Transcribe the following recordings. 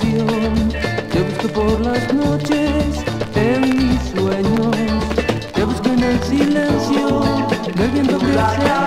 pasión. Te busco por las noches en mis sueños. Te busco en el silencio del viento que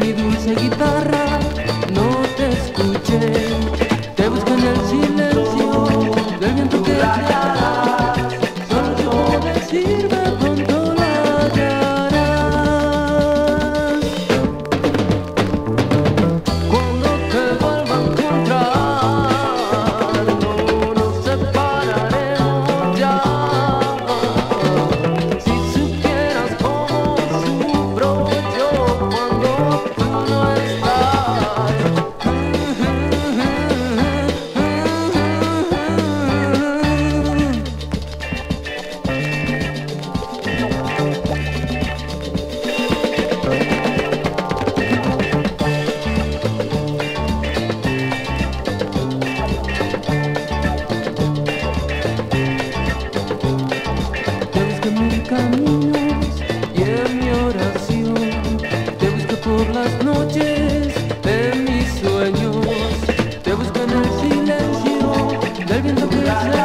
mi dulce guitarra, no te escuché. por las noches de mis sueños. Te busco en el silencio del viento que